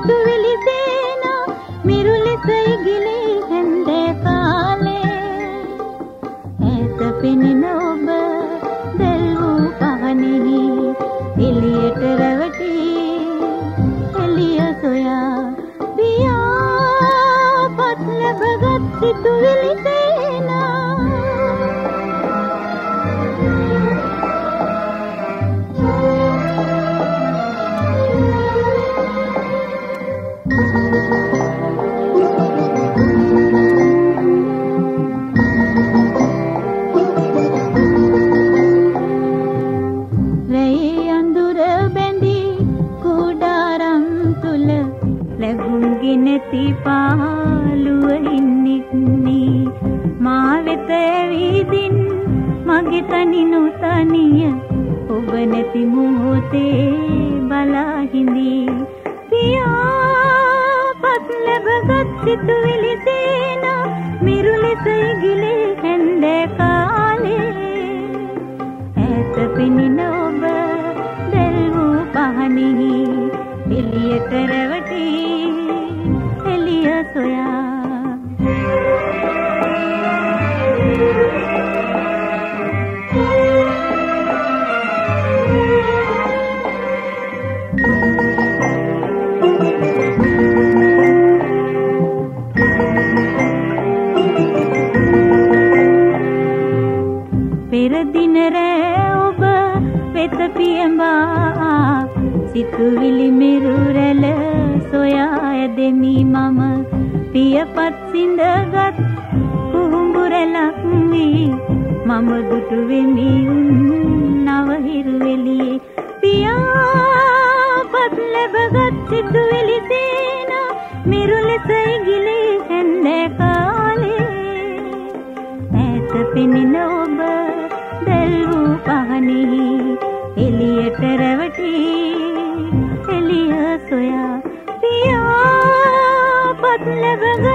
සිතුවිලි සේනා මිරුලෙස ඉගිලී හැන්දේ කාලේ. ඈත පෙනෙන ඔබ දැල් වූ පවනෙහි එළියට රැවටි. එළිය සොයා පියාපත් ලැබගත් සිතුවිලි තුල ලැබුම්ගි නැති පාළුව ඉන්නික්නී මා වෙත ඇවිදින් මගේ තනිනු තනිය ඔබ නැති මොහොතේ බලා හිඳී. පියාපත් ලැබගත් සිතුවිලි සේන මිරු ලෙස ඉගිලේ හැන්දෑ කාලේ. ඈත පෙනෙන ඔබ දැල් වූ පහනෙහි එළියට රැවටි එළිය සොයා. පෙර දින රෑ ඔබ වෙත පියඹා සිතුවිලි මෙරු රැළ සොයා ඇදෙමි මම. පියපත් සිඳගත් කුහුඹු රැලක් වී මම දුටු වෙමි නව හිරුවෙලියේ පියාපත් ලැබගත් සිතුවිලි සේන මිරු ලෙස ඉගිලේ හැන්දෑ කාලේ. ඈත පෙනෙන සොයා පියාපත් ලැබග